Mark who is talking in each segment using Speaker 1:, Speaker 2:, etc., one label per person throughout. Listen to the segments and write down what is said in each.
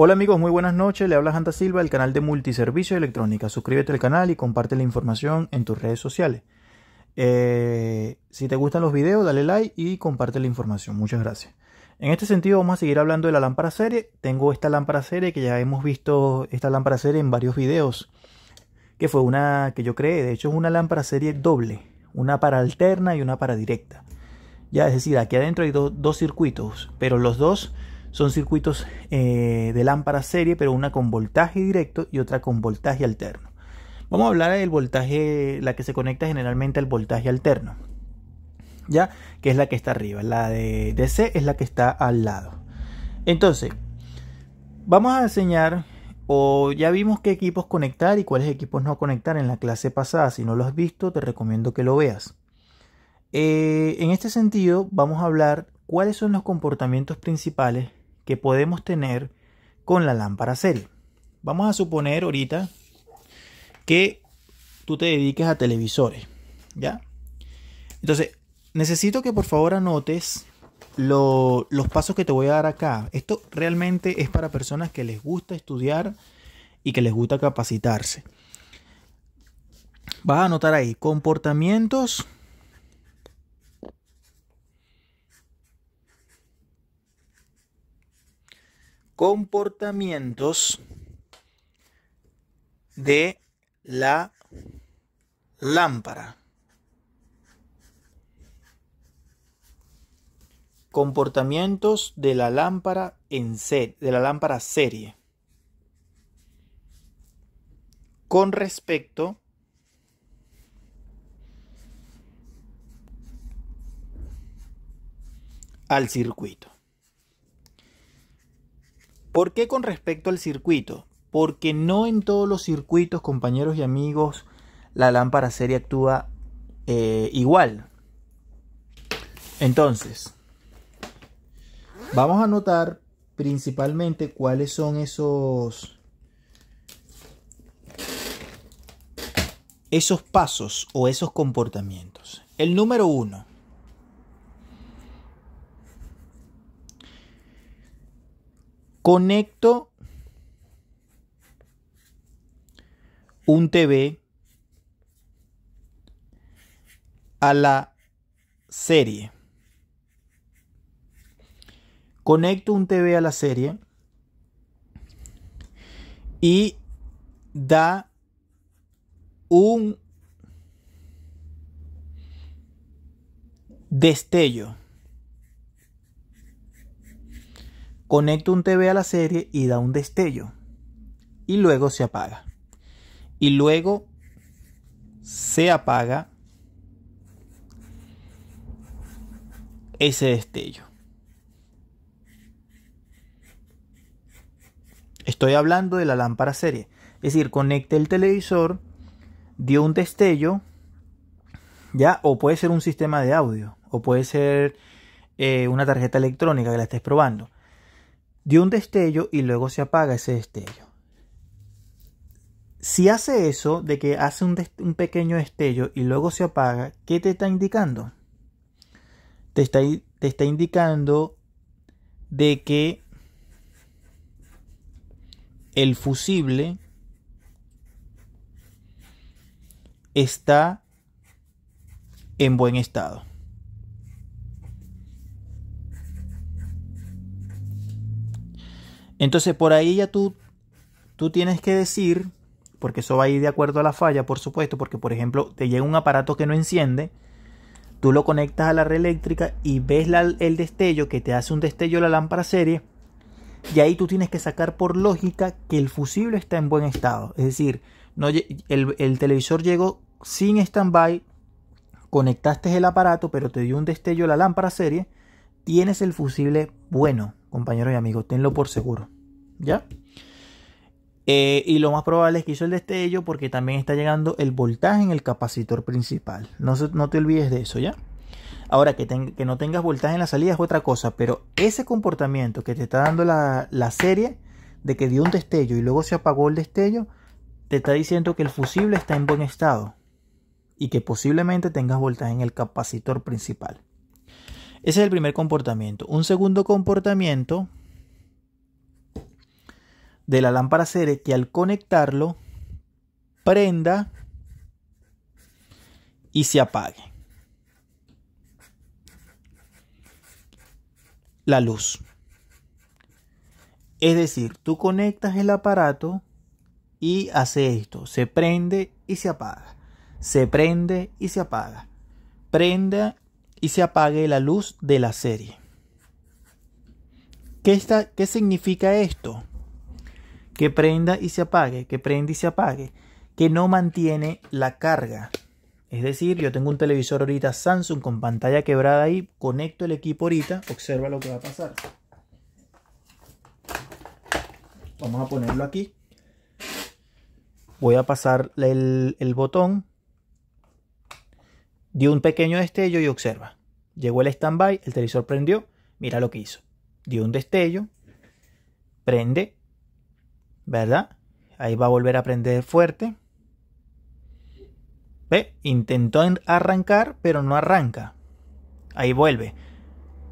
Speaker 1: Hola amigos, muy buenas noches. Le habla Janta Silva del canal de Multiservicio Electrónica. Suscríbete al canal y comparte la información en tus redes sociales. Eh, si te gustan los videos, dale like y comparte la información. Muchas gracias. En este sentido vamos a seguir hablando de la lámpara serie. Tengo esta lámpara serie que ya hemos visto esta lámpara serie en varios videos. Que fue una que yo creé. De hecho es una lámpara serie doble. Una para alterna y una para directa. Ya es decir, aquí adentro hay dos circuitos. Pero los dos son circuitos eh, de lámpara serie, pero una con voltaje directo y otra con voltaje alterno. Vamos a hablar del voltaje, la que se conecta generalmente al voltaje alterno. ¿ya? Que es la que está arriba. La de DC es la que está al lado. Entonces, vamos a enseñar, o ya vimos qué equipos conectar y cuáles equipos no conectar en la clase pasada. Si no lo has visto, te recomiendo que lo veas. Eh, en este sentido, vamos a hablar cuáles son los comportamientos principales que podemos tener con la lámpara serie. Vamos a suponer ahorita que tú te dediques a televisores, ¿ya? Entonces, necesito que por favor anotes los pasos que te voy a dar acá. Esto realmente es para personas que les gusta estudiar y que les gusta capacitarse. Vas a anotar ahí comportamientos comportamientos de la lámpara. comportamientos de la lámpara en serie, de la lámpara serie con respecto al circuito. ¿Por qué con respecto al circuito? Porque no en todos los circuitos, compañeros y amigos, la lámpara serie actúa eh, igual. Entonces, Vamos a notar principalmente cuáles son esos esos pasos o esos comportamientos. El número uno. Conecto un TV a la serie. Conecto un TV a la serie y da un destello. Conecto un TV a la serie y da un destello. Y luego se apaga. Y luego se apaga ese destello. Estoy hablando de la lámpara serie. Es decir, conecte el televisor, dio un destello, ya, o puede ser un sistema de audio, o puede ser eh, una tarjeta electrónica que la estés probando. Dio un destello y luego se apaga ese destello. Si hace eso, de que hace un, un pequeño destello y luego se apaga, ¿qué te está indicando? Te está, te está indicando de que el fusible está en buen estado. Entonces por ahí ya tú, tú tienes que decir, porque eso va a ir de acuerdo a la falla, por supuesto, porque por ejemplo te llega un aparato que no enciende, tú lo conectas a la red eléctrica y ves el destello que te hace un destello la lámpara serie y ahí tú tienes que sacar por lógica que el fusible está en buen estado. Es decir, no, el, televisor llegó sin stand-by, conectaste el aparato, pero te dio un destello la lámpara serie. Tienes el fusible bueno, compañeros y amigos, tenlo por seguro. ¿Ya? Eh, y lo más probable es que hizo el destello porque también está llegando el voltaje en el capacitor principal. No, no te olvides de eso, ¿ya? Ahora, que, que, no tengas voltaje en la salida es otra cosa, pero ese comportamiento que te está dando la, la serie de que dio un destello y luego se apagó el destello, te está diciendo que el fusible está en buen estado y que posiblemente tengas voltaje en el capacitor principal. Ese es el primer comportamiento. Un segundo comportamiento de la lámpara serie que al conectarlo prenda y se apague la luz. Es decir, tú conectas el aparato y hace esto, se prende y se apaga, se prende y se apaga, prenda y se apague la luz de la serie. ¿Qué, está, ¿Qué significa esto? Que prenda y se apague, que prenda y se apague, que no mantiene la carga. Es decir, yo tengo un televisor ahorita Samsung con pantalla quebrada ahí, conecto el equipo ahorita, observa lo que va a pasar. Vamos a ponerlo aquí. Voy a pasar el, el botón. Dio un pequeño destello y observa. Llegó el standby, el televisor prendió. Mira lo que hizo. Dio un destello. Prende. ¿Verdad? Ahí va a volver a prender fuerte. ¿Ve? Intentó arrancar, pero no arranca. Ahí vuelve.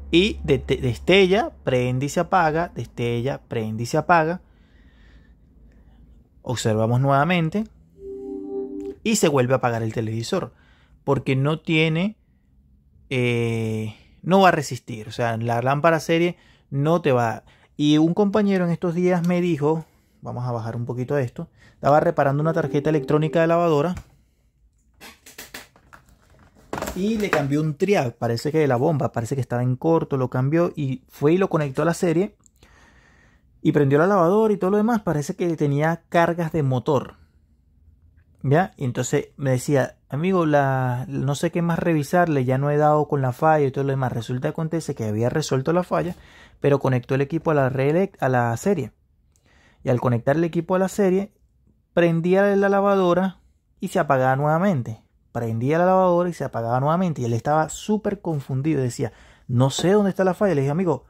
Speaker 1: Y destella, prende y se apaga. Destella, prende y se apaga. Observamos nuevamente y se vuelve a apagar el televisor porque no tiene, eh, no va a resistir. O sea, la lámpara serie no te va. Y un compañero en estos días me dijo, vamos a bajar un poquito esto, estaba reparando una tarjeta electrónica de lavadora y le cambió un trial, parece que de la bomba, parece que estaba en corto, lo cambió y fue y lo conectó a la serie y prendió la lavadora y todo lo demás, parece que tenía cargas de motor. ¿Ya? Y entonces me decía, amigo, la, no sé qué más revisarle, ya no he dado con la falla y todo lo demás. Resulta que acontece que había resuelto la falla, pero conectó el equipo a la, red, a la serie. Y al conectar el equipo a la serie, prendía la lavadora y se apagaba nuevamente. Prendía la lavadora y se apagaba nuevamente. Y él estaba súper confundido. Decía, no sé dónde está la falla. Le dije, amigo,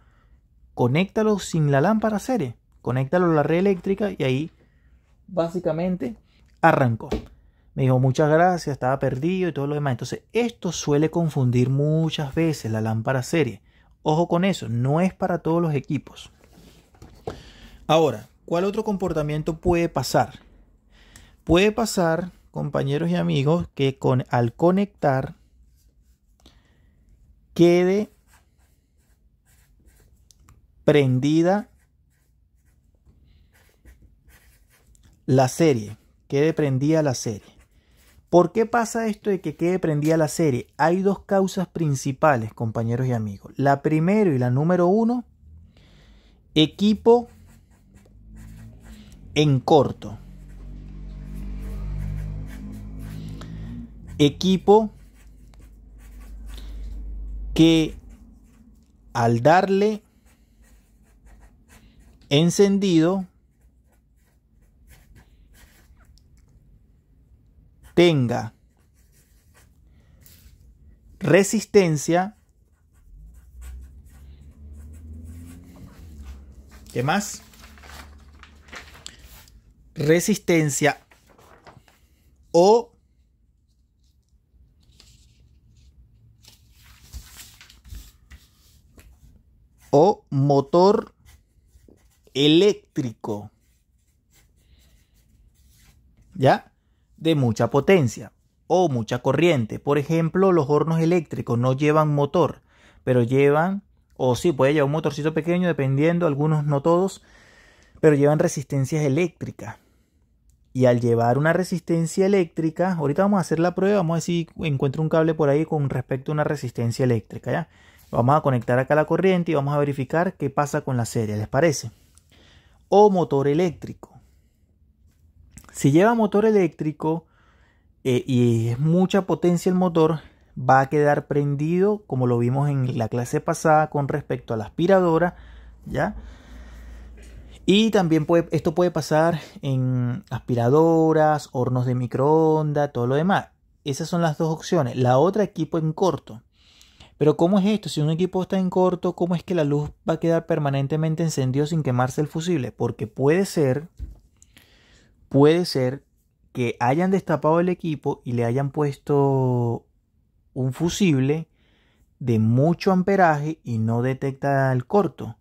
Speaker 1: conéctalo sin la lámpara serie, conéctalo a la red eléctrica y ahí básicamente arrancó. Me dijo muchas gracias, estaba perdido y todo lo demás. Entonces esto suele confundir muchas veces la lámpara serie. Ojo con eso, no es para todos los equipos. Ahora, ¿cuál otro comportamiento puede pasar? Puede pasar, compañeros y amigos, que con, al conectar quede prendida la serie, quede prendida la serie. ¿Por qué pasa esto de que quede prendida la serie? Hay dos causas principales, compañeros y amigos. La primera y la número uno, equipo en corto. Equipo que al darle encendido tenga resistencia ¿Qué más? Resistencia o o motor eléctrico. ¿Ya? De mucha potencia o mucha corriente. Por ejemplo, los hornos eléctricos no llevan motor, pero llevan, o sí, puede llevar un motorcito pequeño, dependiendo, algunos no todos, pero llevan resistencias eléctricas. Y al llevar una resistencia eléctrica, ahorita vamos a hacer la prueba, vamos a ver si encuentro un cable por ahí con respecto a una resistencia eléctrica, ¿ya? Vamos a conectar acá la corriente y vamos a verificar qué pasa con la serie, ¿les parece? o motor eléctrico. Si lleva motor eléctrico eh, y es mucha potencia el motor, va a quedar prendido como lo vimos en la clase pasada con respecto a la aspiradora, ¿ya? Y también esto puede pasar en aspiradoras, hornos de microondas, todo lo demás. Esas son las dos opciones. La otra equipo en corto. Pero ¿cómo es esto? Si un equipo está en corto, ¿cómo es que la luz va a quedar permanentemente encendido sin quemarse el fusible? Porque puede ser, puede ser que hayan destapado el equipo y le hayan puesto un fusible de mucho amperaje y no detecta el corto.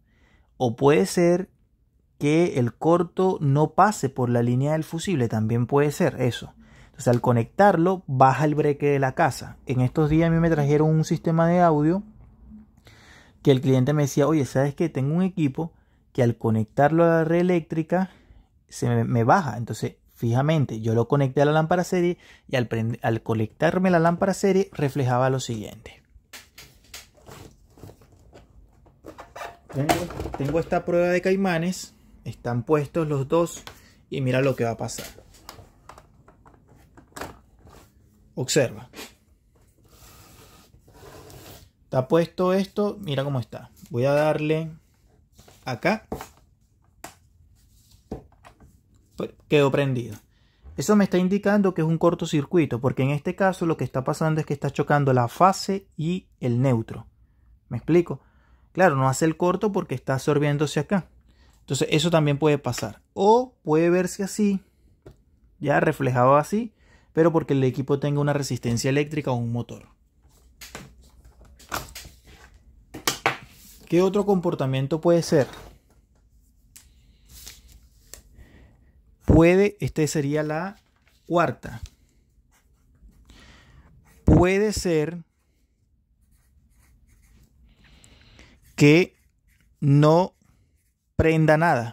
Speaker 1: O puede ser que el corto no pase por la línea del fusible, también puede ser eso. Entonces al conectarlo baja el breque de la casa. En estos días a mí me trajeron un sistema de audio que el cliente me decía, oye, ¿sabes qué? Tengo un equipo que al conectarlo a la red eléctrica se me, baja. Entonces, fijamente, yo lo conecté a la lámpara serie y al, al conectarme la lámpara serie reflejaba lo siguiente. tengo esta prueba de caimanes están puestos los dos y mira lo que va a pasar. Observa. Está puesto esto, mira cómo está. Voy a darle acá. Pues, quedó prendido. Eso me está indicando que es un cortocircuito, porque en este caso lo que está pasando es que está chocando la fase y el neutro. ¿Me explico? Claro, no hace el corto porque está absorbiéndose acá. Entonces eso también puede pasar. O puede verse así, ya reflejado así, pero porque el equipo tenga una resistencia eléctrica o un motor. ¿Qué otro comportamiento puede ser? Puede, este sería la cuarta. Puede ser que no prenda nada.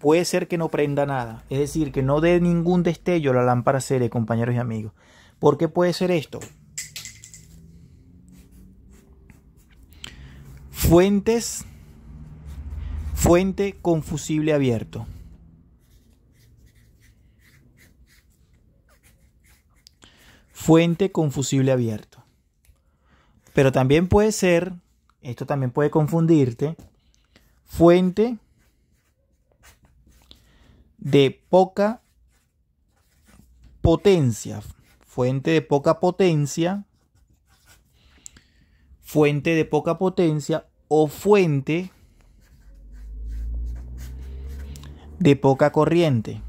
Speaker 1: Puede ser que no prenda nada, es decir, que no dé ningún destello la lámpara serie, compañeros y amigos. ¿Por qué puede ser esto? Fuentes, fuente con fusible abierto. Fuente con fusible abierto. Pero también puede ser esto también puede confundirte, fuente de poca potencia, fuente de poca potencia, fuente de poca potencia o fuente de poca corriente.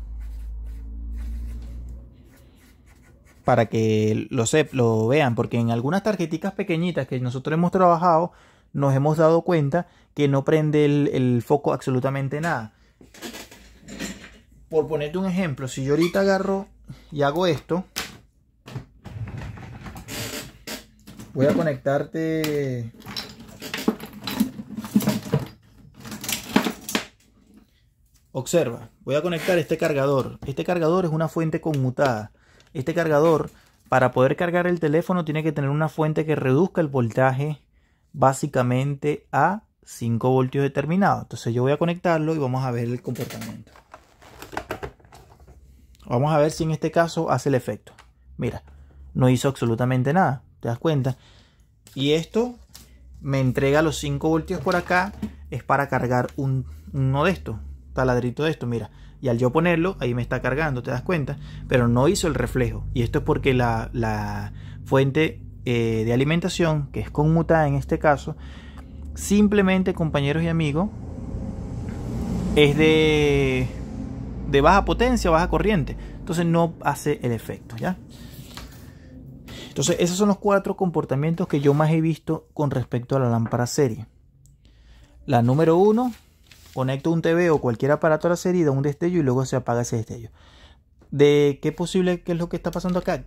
Speaker 1: Para que lo, lo vean, porque en algunas tarjeticas pequeñitas que nosotros hemos trabajado, nos hemos dado cuenta que no prende el, foco absolutamente nada. Por ponerte un ejemplo, si yo ahorita agarro y hago esto, voy a conectarte Observa, voy a conectar este cargador. Este cargador es una fuente conmutada. Este cargador, para poder cargar el teléfono, tiene que tener una fuente que reduzca el voltaje básicamente a 5 voltios determinados. Entonces yo voy a conectarlo y vamos a ver el comportamiento. Vamos a ver si en este caso hace el efecto. Mira, no hizo absolutamente nada. ¿Te das cuenta? Y esto me entrega los 5 voltios por acá. Es para cargar un, uno de estos. Taladrito de esto, mira. Y al yo ponerlo, ahí me está cargando, ¿te das cuenta? Pero no hizo el reflejo. Y esto es porque la, la fuente eh, de alimentación, que es conmutada en este caso, simplemente, compañeros y amigos, es de, de baja potencia, baja corriente. Entonces no hace el efecto, ¿ya? Entonces esos son los cuatro comportamientos que yo más he visto con respecto a la lámpara serie. La número uno, conecto un TV o cualquier aparato a la serie, da un destello y luego se apaga ese destello. ¿De qué posible, qué es lo que está pasando acá?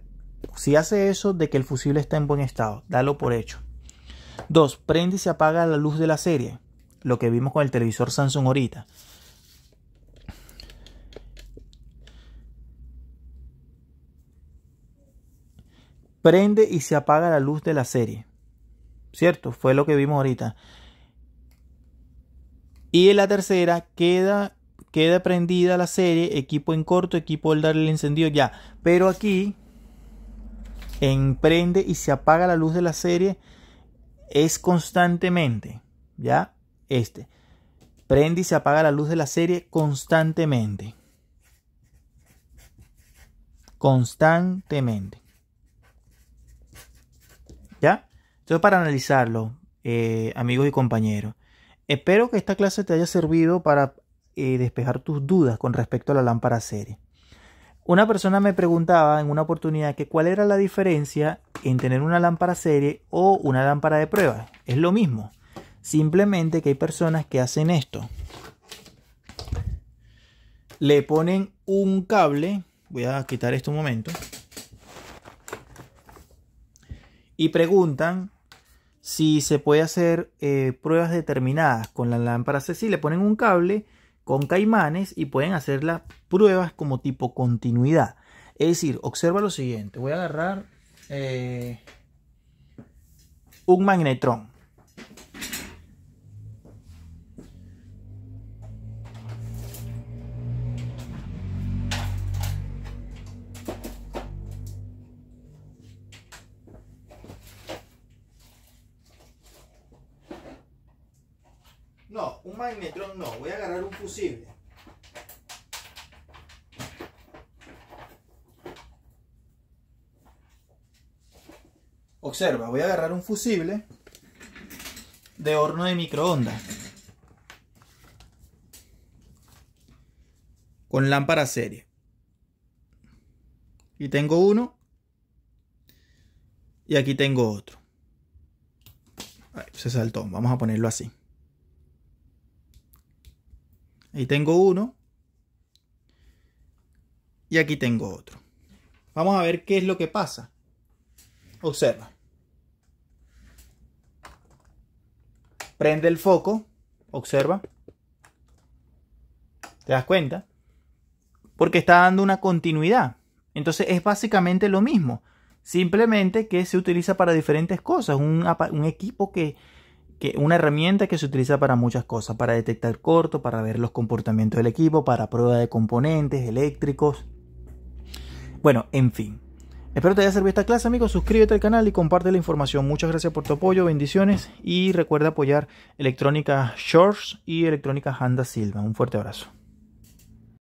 Speaker 1: Si hace eso de que el fusible está en buen estado, dalo por hecho. 2. Prende y se apaga la luz de la serie. Lo que vimos con el televisor Samsung ahorita. Prende y se apaga la luz de la serie. ¿Cierto? Fue lo que vimos ahorita. Y en la tercera queda, queda prendida la serie, equipo en corto, equipo al darle el encendido ya. Pero aquí en prende y se apaga la luz de la serie es constantemente, ¿ya? Este. Prende y se apaga la luz de la serie constantemente. Constantemente. ¿Ya? Entonces para analizarlo, eh, amigos y compañeros, espero que esta clase te haya servido para eh, despejar tus dudas con respecto a la lámpara serie. Una persona me preguntaba en una oportunidad que cuál era la diferencia en tener una lámpara serie o una lámpara de prueba. Es lo mismo. Simplemente que hay personas que hacen esto. Le ponen un cable, voy a quitar esto un momento, y preguntan si se puede hacer eh, pruebas determinadas con la lámpara CC. Le ponen un cable con caimanes y pueden hacer las pruebas como tipo continuidad. Es decir, observa lo siguiente. Voy a agarrar eh, un magnetrón. Observa, voy a agarrar un fusible de horno de microondas. Con lámpara serie. Y tengo uno. Y aquí tengo otro. se saltó. Vamos a ponerlo así. Ahí tengo uno. Y aquí tengo otro. Vamos a ver qué es lo que pasa. Observa. Prende el foco. Observa. ¿Te das cuenta? Porque está dando una continuidad. Entonces es básicamente lo mismo. Simplemente que se utiliza para diferentes cosas. Un, equipo que, que, una herramienta que se utiliza para muchas cosas. Para detectar corto, para ver los comportamientos del equipo, para prueba de componentes eléctricos. Bueno, en fin. Espero te haya servido esta clase, amigos. Suscríbete al canal y comparte la información. Muchas gracias por tu apoyo, bendiciones y recuerda apoyar Electrónica Shores y Electrónica Handa Silva. Un fuerte abrazo.